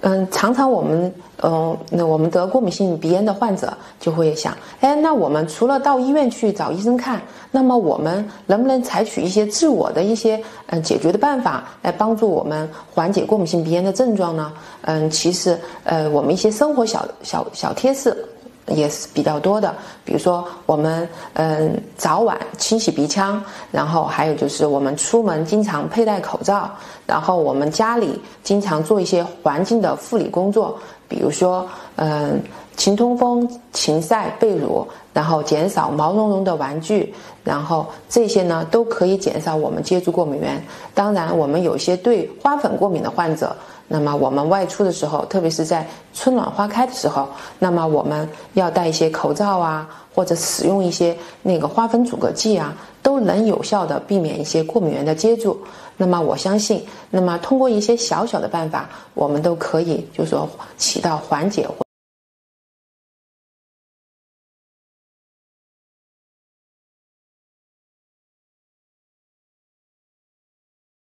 嗯，常常我们，嗯，那我们得过敏性鼻炎的患者就会想，哎，那我们除了到医院去找医生看，那么我们能不能采取一些自我的一些，嗯，解决的办法来帮助我们缓解过敏性鼻炎的症状呢？嗯，其实，呃，我们一些生活小小小贴士。也是比较多的，比如说我们嗯早晚清洗鼻腔，然后还有就是我们出门经常佩戴口罩，然后我们家里经常做一些环境的护理工作，比如说嗯勤通风、勤晒被褥，然后减少毛茸茸的玩具，然后这些呢都可以减少我们接触过敏源。当然，我们有些对花粉过敏的患者。那么我们外出的时候，特别是在春暖花开的时候，那么我们要戴一些口罩啊，或者使用一些那个花粉阻隔剂啊，都能有效的避免一些过敏源的接触。那么我相信，那么通过一些小小的办法，我们都可以就是说起到缓解或。